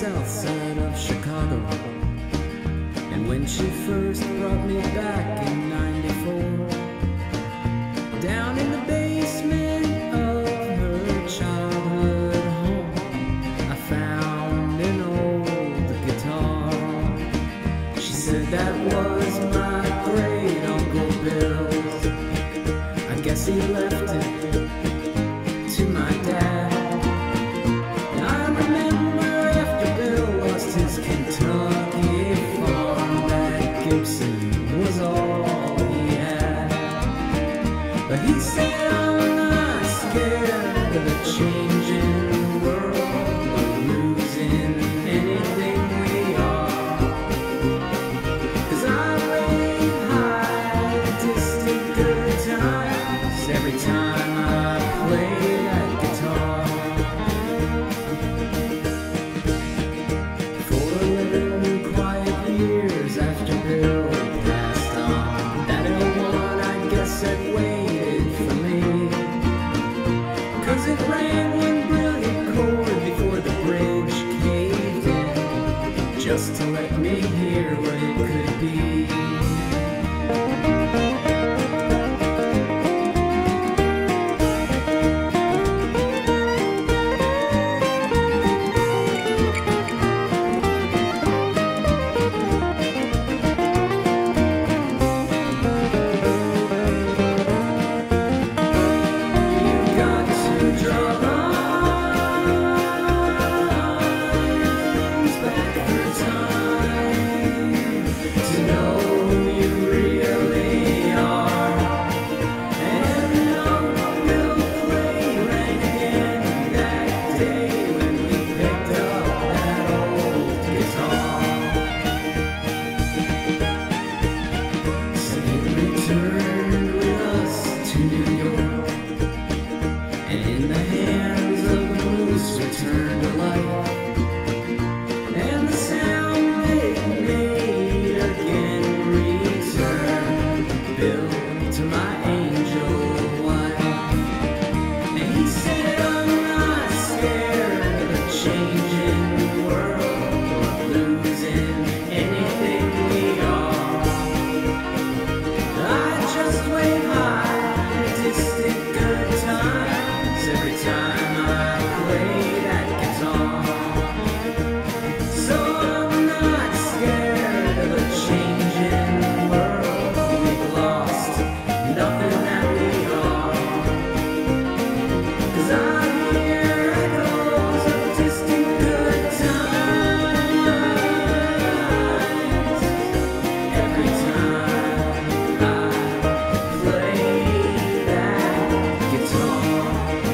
south side of Chicago. And when she first brought me back in 94, down in the basement of her childhood home, I found an old guitar. She said that was my great Uncle Bill's. I guess he left it That I guess it waited for it one brilliant chord before the bridge in. Just to let me hear Thank you.